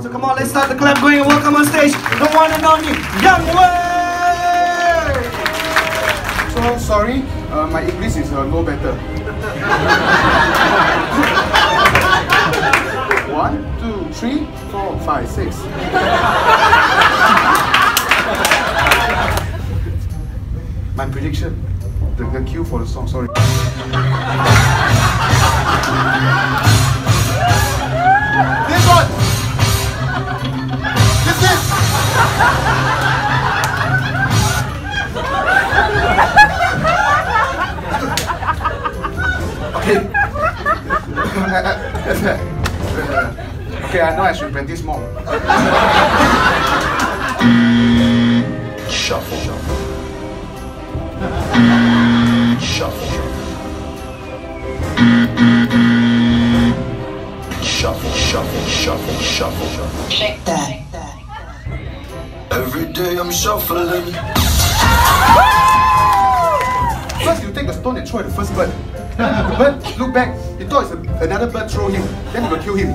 So come on, let's start the clap going and welcome on stage the one and only Yang Wei! So sorry, uh, my English is uh, no better. One, two, three, four, five, six. my prediction, the, the cue for the song, sorry. Okay. okay, I know I should practice more. Shuffle. Shuffle. Shuffle, shuffle, shuffle, shuffle. Shake that. Every day I'm shuffling take the stone and throw at the first bird. the bird looked back, he thought it's a, another bird throw him, then he will kill him.